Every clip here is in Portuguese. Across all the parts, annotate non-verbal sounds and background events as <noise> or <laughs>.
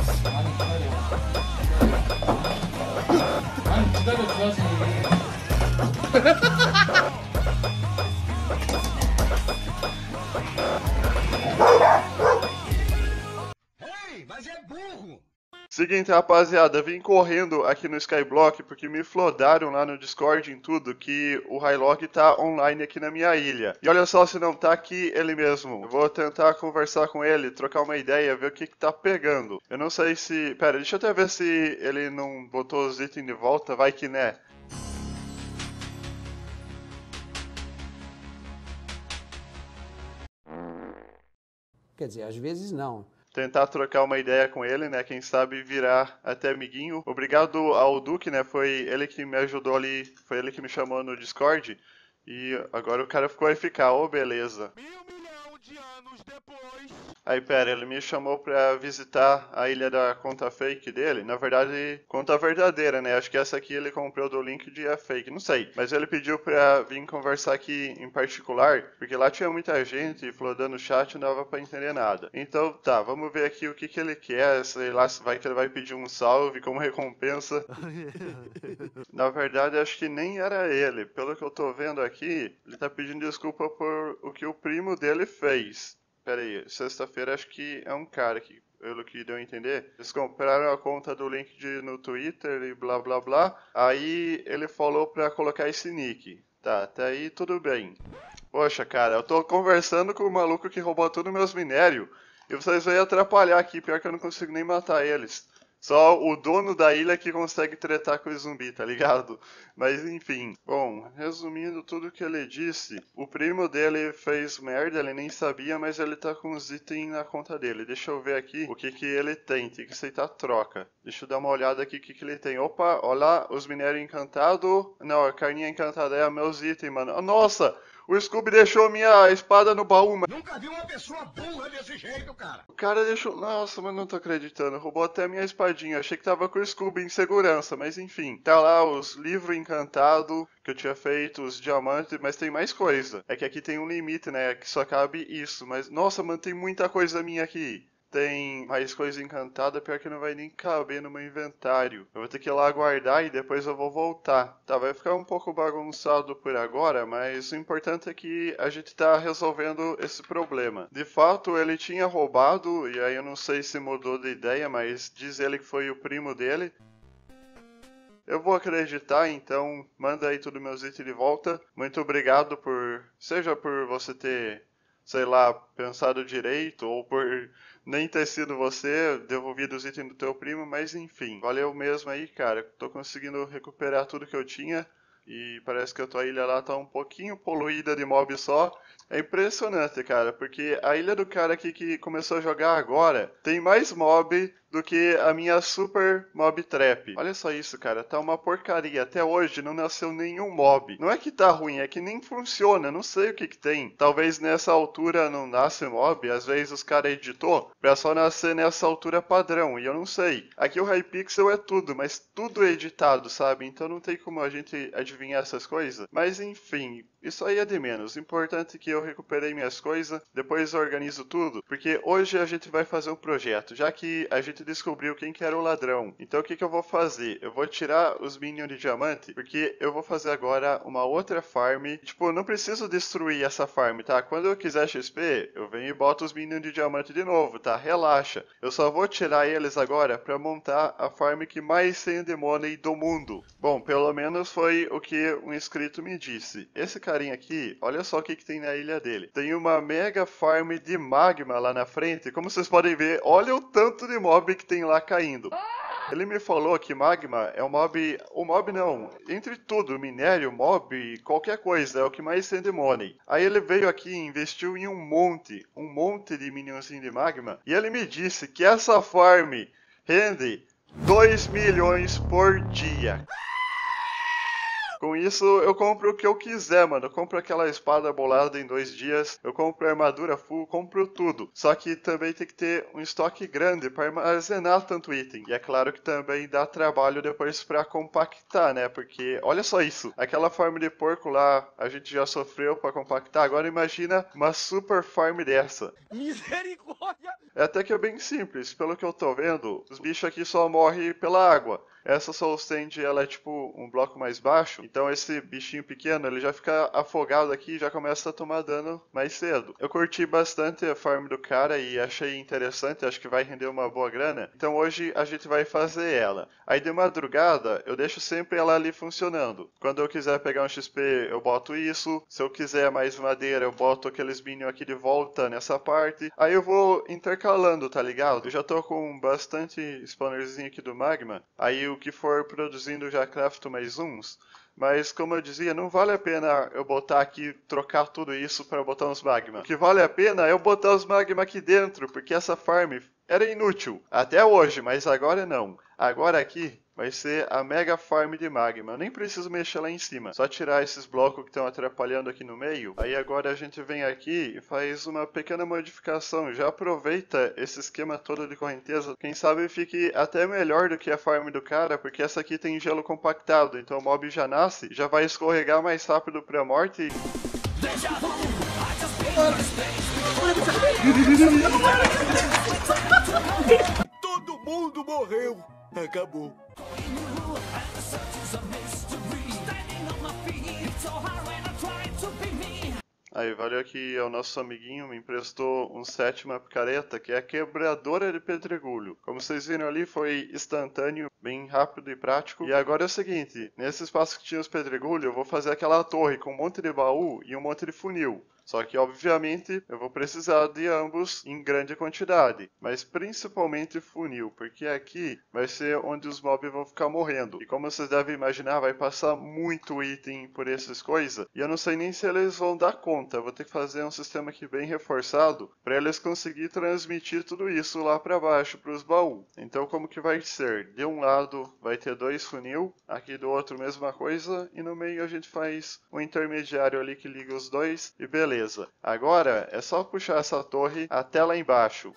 아니 기다려 아니 기다려 줘야지 Seguinte, rapaziada, vim correndo aqui no Skyblock porque me flodaram lá no Discord em tudo que o Hylog tá online aqui na minha ilha. E olha só se não tá aqui ele mesmo. Eu vou tentar conversar com ele, trocar uma ideia, ver o que que tá pegando. Eu não sei se... Pera, deixa eu até ver se ele não botou os itens de volta, vai que né. Quer dizer, às vezes não. Tentar trocar uma ideia com ele, né? Quem sabe virar até amiguinho. Obrigado ao Duque, né? Foi ele que me ajudou ali, foi ele que me chamou no Discord. E agora o cara ficou a ficar, ô oh, beleza. Mil milhão de anos depois. Aí, pera, ele me chamou pra visitar a ilha da conta fake dele. Na verdade, conta verdadeira, né? Acho que essa aqui ele comprou do link de é fake, não sei. Mas ele pediu pra vir conversar aqui em particular, porque lá tinha muita gente flodando o chat não dava pra entender nada. Então, tá, vamos ver aqui o que que ele quer. Sei lá, vai que ele vai pedir um salve como recompensa. <laughs> Na verdade, acho que nem era ele. Pelo que eu tô vendo aqui, ele tá pedindo desculpa por o que o primo dele fez. Pera aí, sexta-feira acho que é um cara que, pelo que deu a entender, eles compraram a conta do LinkedIn no Twitter e blá blá blá. Aí ele falou pra colocar esse nick. Tá, até aí tudo bem. Poxa, cara, eu tô conversando com o maluco que roubou todos meus minérios e vocês vão atrapalhar aqui, pior que eu não consigo nem matar eles. Só o dono da ilha que consegue tretar com o zumbi, tá ligado? Mas enfim. Bom, resumindo tudo que ele disse, o primo dele fez merda, ele nem sabia, mas ele tá com os itens na conta dele. Deixa eu ver aqui o que que ele tem. Tem que aceitar troca. Deixa eu dar uma olhada aqui o que que ele tem. Opa, olha lá, os minérios encantados. Não, a carninha encantada é meus itens, mano. Nossa! O Scooby deixou minha espada no baú, mano. Nunca vi uma pessoa burra desse jeito, cara. O cara deixou. Nossa, mas não tô acreditando. Roubou até minha espadinha. Achei que tava com o Scooby em segurança, mas enfim. Tá lá os livros encantados que eu tinha feito, os diamantes, mas tem mais coisa. É que aqui tem um limite, né? Que só cabe isso. Mas, nossa, mano, tem muita coisa minha aqui tem mais coisa encantada, pior que não vai nem caber no meu inventário. Eu vou ter que ir lá guardar e depois eu vou voltar. Tá, vai ficar um pouco bagunçado por agora, mas o importante é que a gente tá resolvendo esse problema. De fato, ele tinha roubado, e aí eu não sei se mudou de ideia, mas diz ele que foi o primo dele. Eu vou acreditar, então manda aí tudo meus itens de volta. Muito obrigado por, seja por você ter, sei lá, pensado direito ou por nem ter sido você, devolvido os itens do teu primo, mas enfim, valeu mesmo aí, cara. Tô conseguindo recuperar tudo que eu tinha e parece que a tua ilha lá tá um pouquinho poluída de mob só. É impressionante, cara, porque a ilha do cara aqui que começou a jogar agora tem mais mob do que a minha super mob trap. Olha só isso, cara, tá uma porcaria. Até hoje não nasceu nenhum mob. Não é que tá ruim, é que nem funciona, não sei o que que tem. Talvez nessa altura não nasce mob, às vezes os caras editou pra só nascer nessa altura padrão, e eu não sei. Aqui o Hypixel é tudo, mas tudo editado, sabe? Então não tem como a gente adivinhar essas coisas. Mas enfim, isso aí é de menos. Importante é que eu recuperei minhas coisas, depois organizo tudo, porque hoje a gente vai fazer um projeto, já que a gente descobriu quem que era o ladrão. Então o que, que eu vou fazer? Eu vou tirar os minions de diamante, porque eu vou fazer agora uma outra farm. Tipo, não preciso destruir essa farm, tá? Quando eu quiser XP, eu venho e boto os minions de diamante de novo, tá? Relaxa. Eu só vou tirar eles agora para montar a farm que mais tem de money do mundo. Bom, pelo menos foi o que um inscrito me disse. Esse carinha aqui, olha só o que, que tem na ilha dele. Tem uma mega farm de magma lá na frente. Como vocês podem ver, olha o tanto de mob que tem lá caindo. Ele me falou que magma é um mob. O mob não. Entre tudo, minério, mob, qualquer coisa, é o que mais tem de money. Aí ele veio aqui e investiu em um monte, um monte de minionzinho de magma. E ele me disse que essa farm rende 2 milhões por dia. Com isso, eu compro o que eu quiser, mano. Eu compro aquela espada bolada em dois dias, eu compro armadura full, compro tudo. Só que também tem que ter um estoque grande para armazenar tanto item. E é claro que também dá trabalho depois para compactar, né? Porque olha só isso, aquela farm de porco lá, a gente já sofreu para compactar. Agora imagina uma super farm dessa. Misericórdia! É até que é bem simples, pelo que eu tô vendo, os bichos aqui só morrem pela água. Essa Soul Stand, ela é tipo um bloco mais baixo, então esse bichinho pequeno, ele já fica afogado aqui e já começa a tomar dano mais cedo. Eu curti bastante a farm do cara e achei interessante, acho que vai render uma boa grana. Então hoje a gente vai fazer ela. Aí de madrugada, eu deixo sempre ela ali funcionando. Quando eu quiser pegar um XP, eu boto isso. Se eu quiser mais madeira, eu boto aqueles minions aqui de volta nessa parte. Aí eu vou intercalando, tá ligado? Eu já tô com bastante spawnerzinho aqui do magma. Aí o que for produzindo já crafto mais uns. Mas como eu dizia, não vale a pena eu botar aqui, trocar tudo isso para botar uns magma. O que vale a pena é eu botar os magma aqui dentro, porque essa farm era inútil até hoje, mas agora não. Agora aqui vai ser a mega farm de magma. Eu nem preciso mexer lá em cima, só tirar esses blocos que estão atrapalhando aqui no meio. Aí agora a gente vem aqui e faz uma pequena modificação. Já aproveita esse esquema todo de correnteza. Quem sabe fique até melhor do que a farm do cara, porque essa aqui tem gelo compactado. Então o mob já nasce, já vai escorregar mais rápido pra morte. Todo mundo morreu! Acabou. Aí, valeu aqui ao nosso amiguinho, me emprestou um sétima picareta, que é a quebradora de pedregulho. Como vocês viram ali, foi instantâneo, bem rápido e prático. E agora é o seguinte, nesse espaço que tinha os pedregulhos, eu vou fazer aquela torre com um monte de baú e um monte de funil. Só que, obviamente, eu vou precisar de ambos em grande quantidade, mas principalmente funil, porque aqui vai ser onde os mobs vão ficar morrendo. E como vocês devem imaginar, vai passar muito item por essas coisas, e eu não sei nem se eles vão dar conta. Eu vou ter que fazer um sistema aqui bem reforçado para eles conseguir transmitir tudo isso lá para baixo para os baús. Então, como que vai ser? De um lado vai ter dois funil, aqui do outro mesma coisa, e no meio a gente faz um intermediário ali que liga os dois, e beleza. Agora é só puxar essa torre até lá embaixo.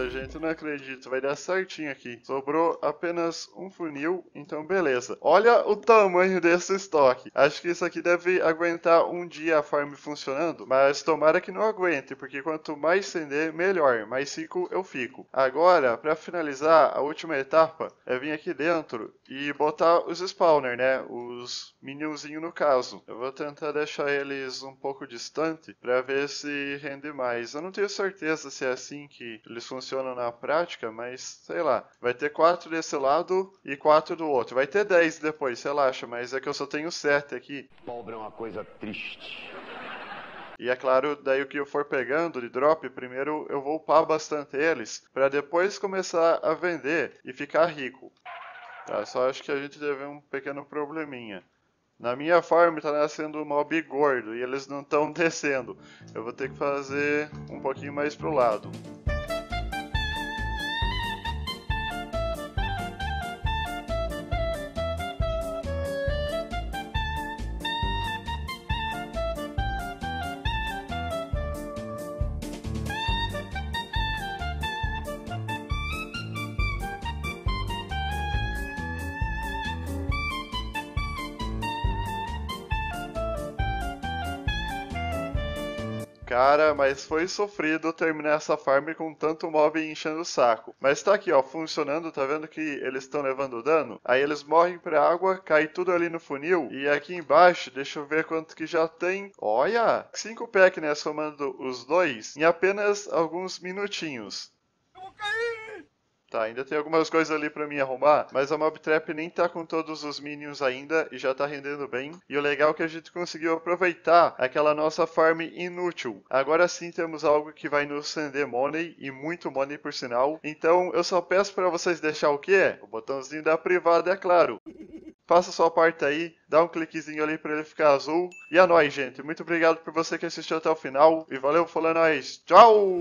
Nossa, gente, não acredito. Vai dar certinho aqui. Sobrou apenas um funil, então beleza. Olha o tamanho desse estoque. Acho que isso aqui deve aguentar um dia a farm funcionando, mas tomara que não aguente, porque quanto mais acender, melhor. Mais rico eu fico. Agora, para finalizar, a última etapa é vir aqui dentro e botar os spawner, né? Os minionzinhos no caso. Eu vou tentar deixar eles um pouco distante para ver se rende mais. Eu não tenho certeza se é assim que eles funcionam na prática, mas sei lá. Vai ter quatro desse lado e quatro do outro. Vai ter dez depois, relaxa, mas é que eu só tenho sete aqui. Pobre é uma coisa triste. E é claro, daí o que eu for pegando de drop, primeiro eu vou upar bastante eles, para depois começar a vender e ficar rico. Tá, só acho que a gente deve um pequeno probleminha. Na minha farm tá nascendo mob gordo e eles não estão <laughs> descendo. Eu vou ter que fazer um pouquinho mais pro lado. Cara, mas foi sofrido terminar essa farm com tanto mob enchendo o saco. Mas tá aqui, ó, funcionando, tá vendo que eles estão levando dano? Aí eles morrem pra água, cai tudo ali no funil. E aqui embaixo, deixa eu ver quanto que já tem. Olha! 5 pack, né, somando os dois, em apenas alguns minutinhos. Tá, ainda tem algumas coisas ali pra mim arrumar, mas a Mob Trap nem tá com todos os minions ainda e já tá rendendo bem. E o legal é que a gente conseguiu aproveitar aquela nossa farm inútil. Agora sim temos algo que vai nos render money e muito money por sinal. Então eu só peço para vocês deixar o quê? O botãozinho da privada, é claro. faça sua parte aí, dá um cliquezinho ali pra ele ficar azul. E é nóis, gente. Muito obrigado por você que assistiu até o final. E valeu, falou é nóis. Tchau!